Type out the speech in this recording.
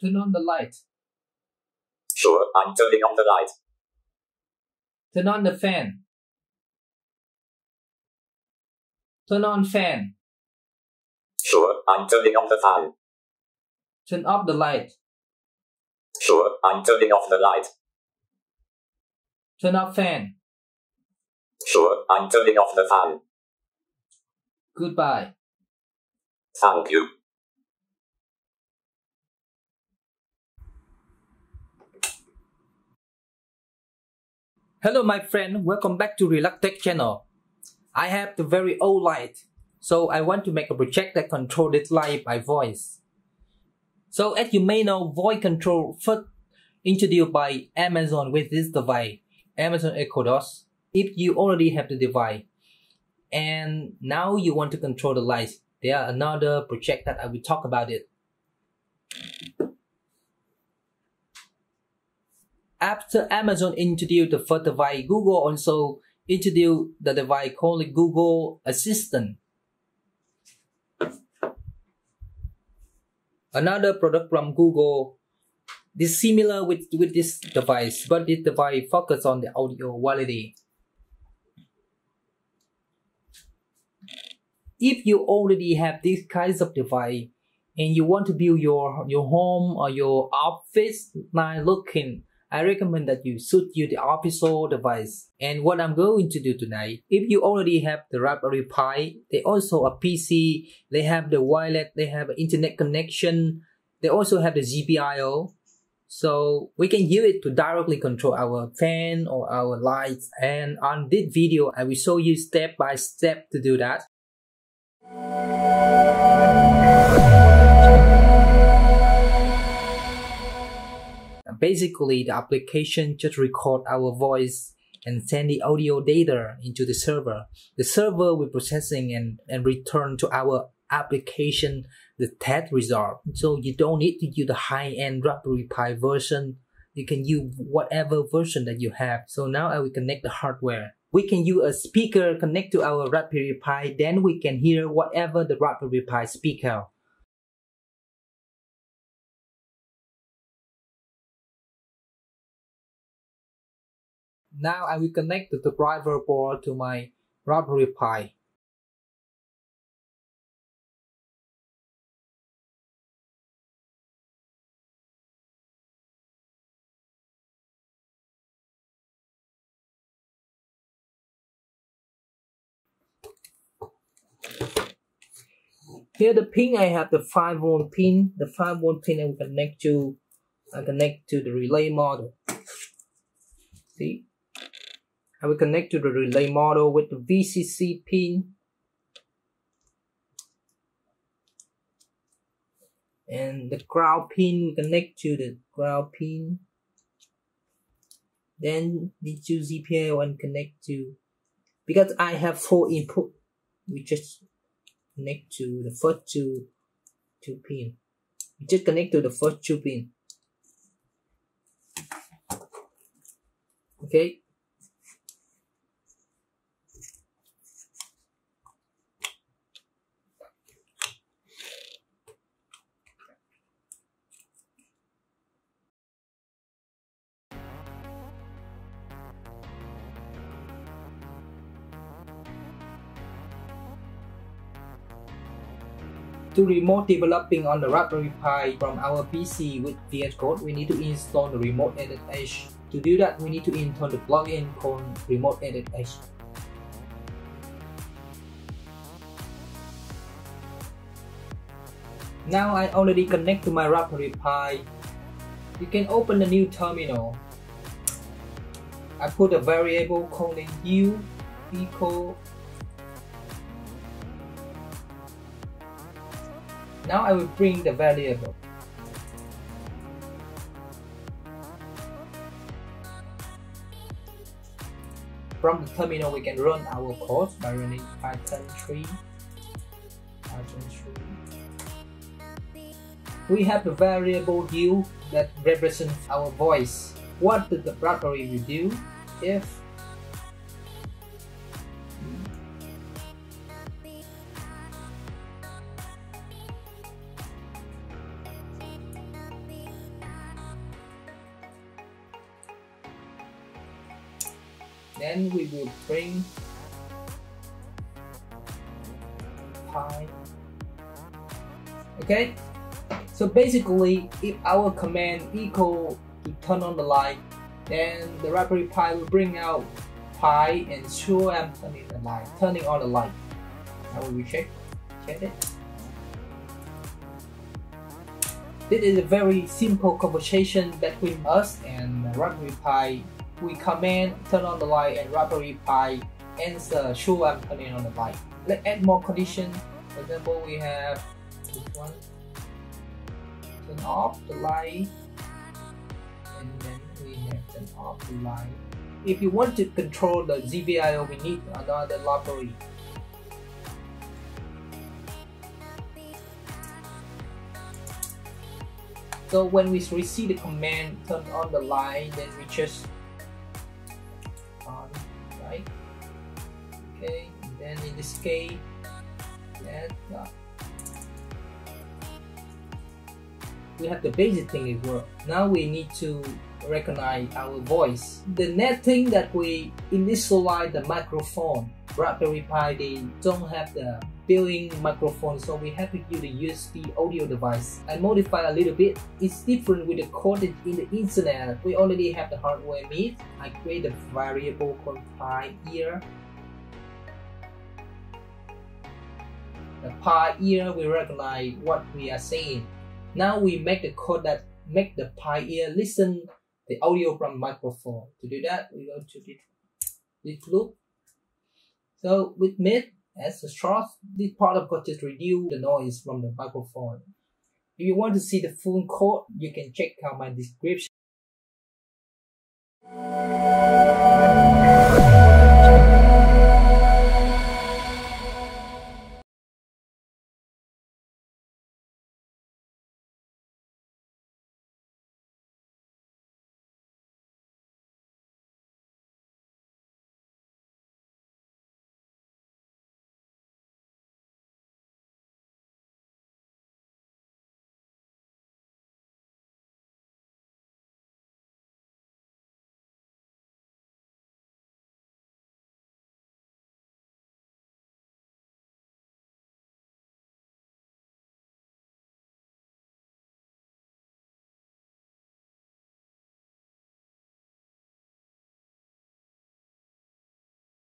Turn on the light. Sure, I'm turning on the light. Turn on the fan. Turn on fan. Sure, I'm turning on the fan. Turn off the light. Sure, I'm turning off the light. Turn off fan. Sure, I'm turning off the fan. Goodbye. Thank you. Hello my friend, welcome back to Relax Tech channel. I have the very old light, so I want to make a project that control this light by voice. So as you may know, voice control first introduced by Amazon with this device, Amazon Echo Dot. If you already have the device, and now you want to control the lights, there are another project that I will talk about it. After Amazon introduced the first device, Google also introduced the device called Google Assistant. Another product from Google is similar with, with this device, but this device focuses on the audio quality. If you already have these kinds of device and you want to build your, your home or your office nice looking, I recommend that you should you the official device. And what I'm going to do tonight, if you already have the Raspberry Pi, they also a PC, they have the wireless, they have internet connection, they also have the GPIO. So we can use it to directly control our fan or our lights. And on this video, I will show you step by step to do that. Basically, the application just record our voice and send the audio data into the server. The server will processing and, and return to our application the test result. So you don't need to use the high-end Raspberry Pi version. You can use whatever version that you have. So now I will connect the hardware. We can use a speaker connect to our Raspberry Pi, then we can hear whatever the Raspberry Pi speak out. Now I will connect the driver board to my Raspberry Pi. Here the pin I have the 5 volt pin. The 5 volt pin I will connect to I connect to the relay module. See? I will connect to the relay module with the VCC pin. And the ground pin we connect to the ground pin. Then the two GPIO and connect to because I have four input we just connect to the first two two pin. We just connect to the first two pin. Okay. To remote developing on the Raspberry Pi from our PC with VS Code, we need to install the Remote Edit H. To do that, we need to install the plugin called Remote SSH. Now I already connect to my Raspberry Pi. You can open the new terminal. I put a variable calling u equal Now I will bring the variable. From the terminal, we can run our code by running Python 3. Python 3. We have the variable u that represents our voice. What did the Raspberry will do if then we will bring pi. Okay? So basically if our command equal to turn on the light then the Raspberry Pi will bring out pi and show I'm turning the light turning on the light now we check check it. This is a very simple conversation between us and Raspberry Pi we command turn on the light and Raspberry Pi answer show I'm turning on the light let's add more condition. For example we have this one. Turn off the light. And then we have turn off the light. If you want to control the GPIO we need another library. So when we receive the command turn on the light then we just okay then in this case uh, we have the basic thing it work. Now we need to recognize our voice. The next thing that we initialize the microphone. Raspberry Pi they don't have the built-in microphone so we have to use the USB audio device. I modify a little bit. It's different with the code in the internet. We already have the hardware meet I create a variable called pi ear. The pi ear we recognize what we are saying. Now we make the code that make the pi ear listen the audio from microphone. To do that, we go to this, this loop. So with mid as a short, this part of code just reduce the noise from the microphone. If you want to see the full code, you can check out my description.